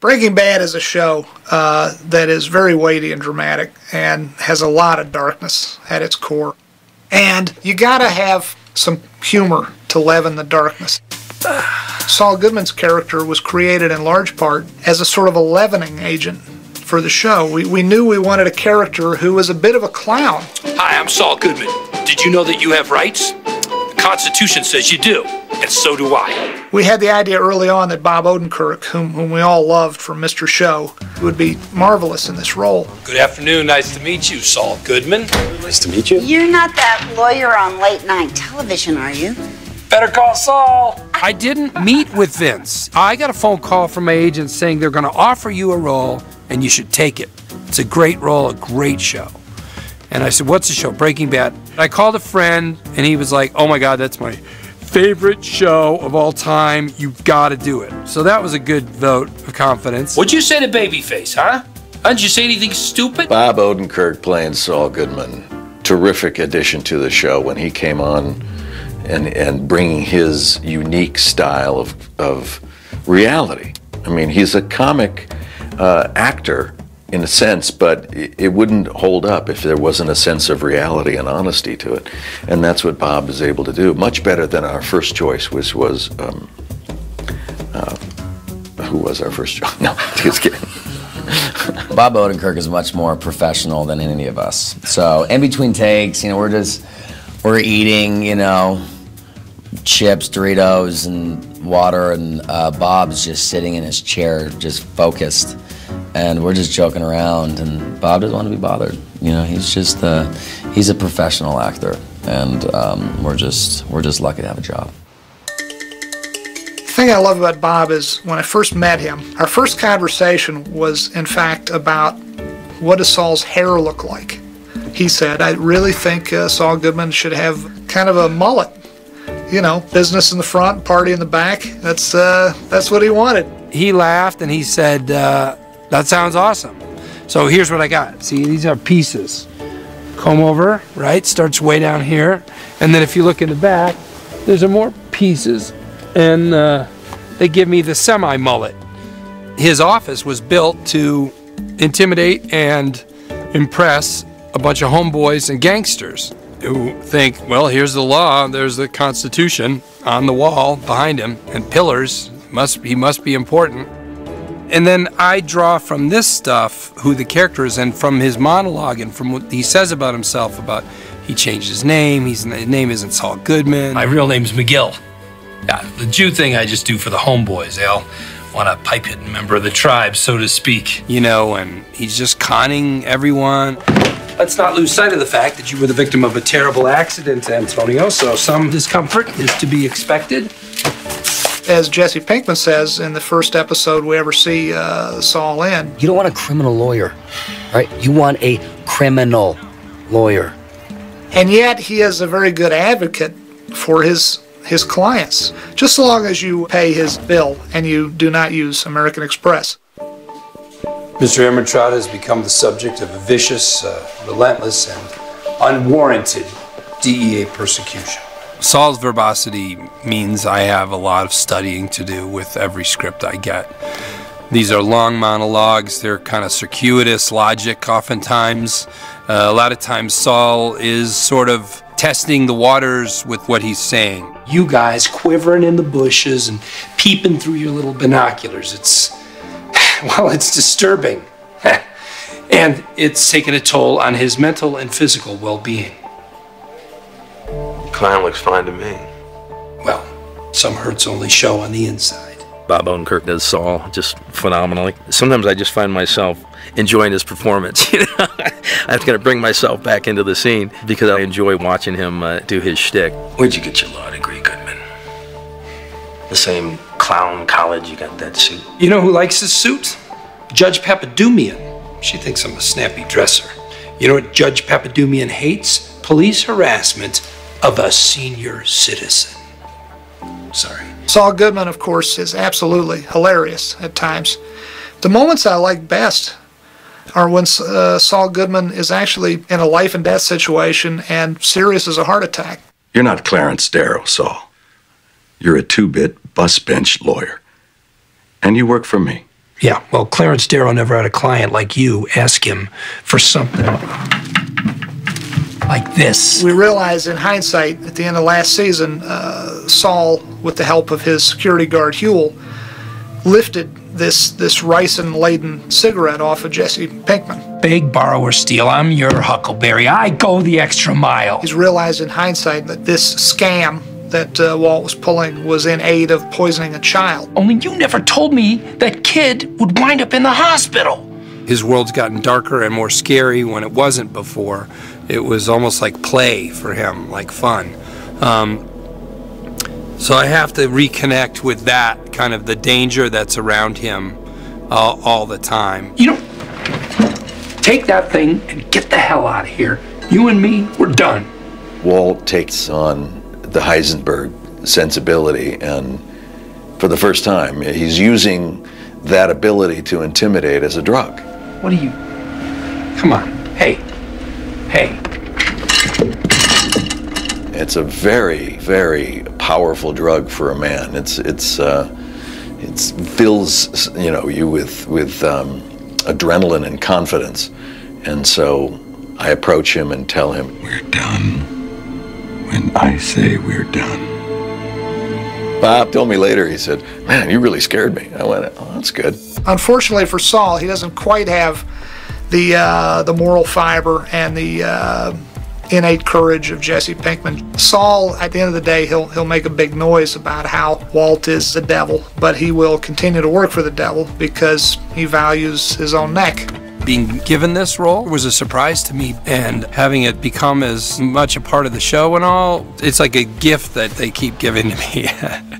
Breaking Bad is a show uh, that is very weighty and dramatic and has a lot of darkness at its core. And you gotta have some humor to leaven the darkness. Saul Goodman's character was created in large part as a sort of a leavening agent for the show. We, we knew we wanted a character who was a bit of a clown. Hi, I'm Saul Goodman. Did you know that you have rights? The Constitution says you do, and so do I. We had the idea early on that Bob Odenkirk, whom, whom we all loved from Mr. Show, would be marvelous in this role. Good afternoon. Nice to meet you, Saul Goodman. Nice to meet you. You're not that lawyer on late night television, are you? Better call Saul. I didn't meet with Vince. I got a phone call from my agent saying they're going to offer you a role and you should take it. It's a great role, a great show. And I said, What's the show? Breaking Bad. I called a friend and he was like, Oh my God, that's my favorite show of all time. You've got to do it. So that was a good vote of confidence. What'd you say to Babyface, huh? Didn't you say anything stupid? Bob Odenkirk playing Saul Goodman. Terrific addition to the show when he came on and, and bringing his unique style of, of reality. I mean, he's a comic uh, actor in a sense, but it, wouldn't hold up if there wasn't a sense of reality and honesty to it. And that's what Bob is able to do, much better than our first choice, which was. Um, uh, who was our first choice? No, just kidding. Bob Odenkirk is much more professional than any of us. So in between takes, you know, we're just we're eating, you know, chips, Doritos, and water, and uh, Bob's just sitting in his chair, just focused, and we're just joking around. And Bob doesn't want to be bothered. You know, he's just uh, he's a professional actor, and um, we're just we're just lucky to have a job. The thing I love about Bob is when I first met him, our first conversation was, in fact, about what does Saul's hair look like. He said, I really think uh, Saul Goodman should have kind of a mullet. You know, business in the front, party in the back. That's uh, that's what he wanted. He laughed and he said, uh, That sounds awesome. So here's what I got. See, these are pieces. Comb over, right? Starts way down here. And then if you look in the back, there's more pieces. And uh, they give me the semi mullet. His office was built to intimidate and impress a bunch of homeboys and gangsters who think, well, here's the law, there's the Constitution on the wall behind him, and pillars. Must he must be important. And then I draw from this stuff who the character is, and from his monologue, and from what he says about himself. About he changed his name. He's his name isn't Saul Goodman. My real name's McGill. Yeah, the Jew thing I just do for the homeboys. They all want a pipe hitting member of the tribe, so to speak. you know, and he's just conning everyone. Let's not lose sight of the fact that you were the victim of a terrible accident, Antonio, so some discomfort is to be expected. As Jesse Pinkman says in the first episode we ever see uh, Saul in, You don't want a criminal lawyer, right? You want a criminal lawyer. and yet he is a very good advocate for his his clients, just so long as you pay his bill and you do not use American Express. Mr. Ehrmantraut has become the subject of a vicious, uh, relentless, and unwarranted DEA persecution. Saul's verbosity means I have a lot of studying to do with every script I get. These are long monologues, they're kind of circuitous logic oftentimes. Uh, a lot of times, Saul is sort of testing the waters with what he's saying. You guys quivering in the bushes and peeping through your little binoculars. It's, well, it's disturbing. and it's taken a toll on his mental and physical well being. Clown looks fine to me. Well, some hurts only show on the inside. Bob Odenkirk does Saul just phenomenally. Sometimes I just find myself enjoying his performance. You know, I have to bring myself back into the scene because I enjoy watching him uh, do his shtick. Where'd you get your law degree, Goodman? The same clown college you got that suit. You know who likes his suit? Judge Papadumian. She thinks I'm a snappy dresser. You know what Judge Papadumian hates? Police harassment of a senior citizen. Sorry. Saul Goodman, of course, is absolutely hilarious at times. The moments I like best are when uh, Saul Goodman is actually in a life and death situation and serious as a heart attack. You're not Clarence Darrow, Saul. You're a two bit bus bench lawyer. And you work for me. Yeah, well, Clarence Darrow never had a client like you ask him for something like this. We realized in hindsight, at the end of last season, uh, Saul, with the help of his security guard Huell, lifted this this ricin laden cigarette off of Jesse Pinkman. Big borrower steal. I'm your Huckleberry. I go the extra mile. He's realized in hindsight that this scam that uh, Walt was pulling was in aid of poisoning a child. Only you never told me that kid would wind up in the hospital. His world's gotten darker and more scary when it wasn't before. It was almost like play for him, like fun. Um, so I have to reconnect with that kind of the danger that's around him uh, all the time. You know, take that thing and get the hell out of here. You and me, we're done. Walt takes on the Heisenberg sensibility, and for the first time, he's using that ability to intimidate as a drug. What are you? Come on. Hey. Hey. It's a very, very powerful drug for a man. It's it's uh, it fills you know you with with um, adrenaline and confidence, and so I approach him and tell him, "We're done when I say we're done." Bob told me later. He said, "Man, you really scared me." I went, "Oh, that's good." Unfortunately for Saul, he doesn't quite have the uh, the moral fiber and the uh, innate courage of Jesse Pinkman. Saul, at the end of the day, he'll he'll make a big noise about how Walt is the devil, but he will continue to work for the devil because he values his own neck. Being given this role was a surprise to me, and having it become as much a part of the show and all, it's like a gift that they keep giving to me.